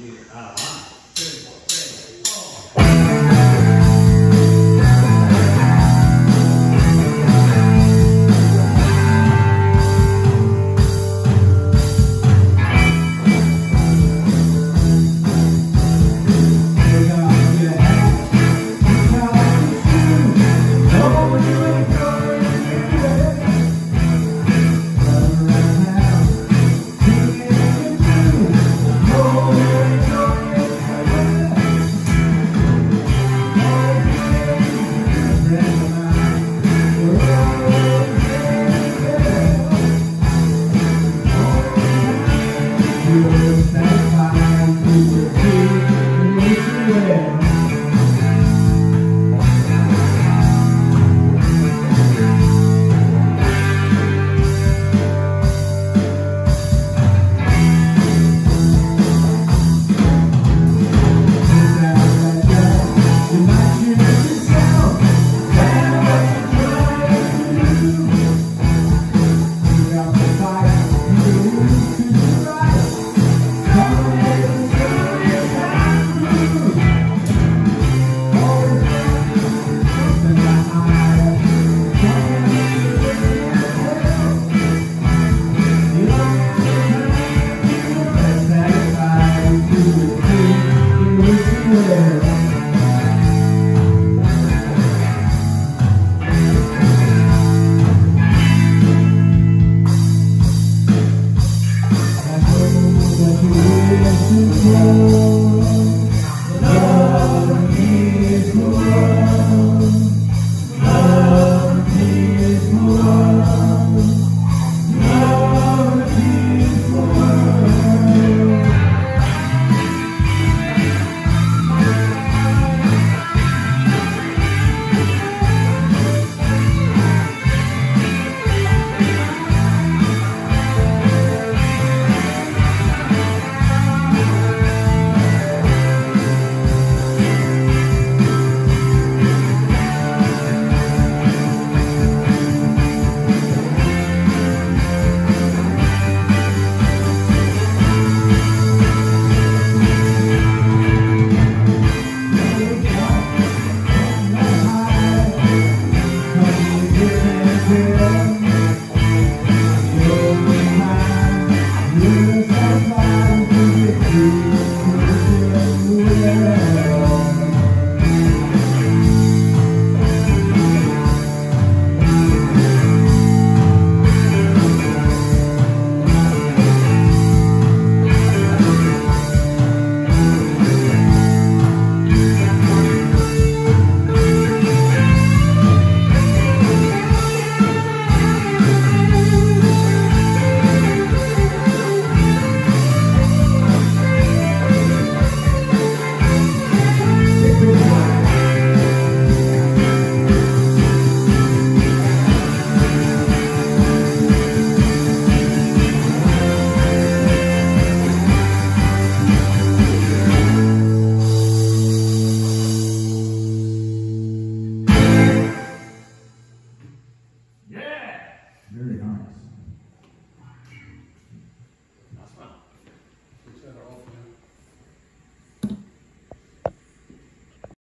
you. Uh -huh.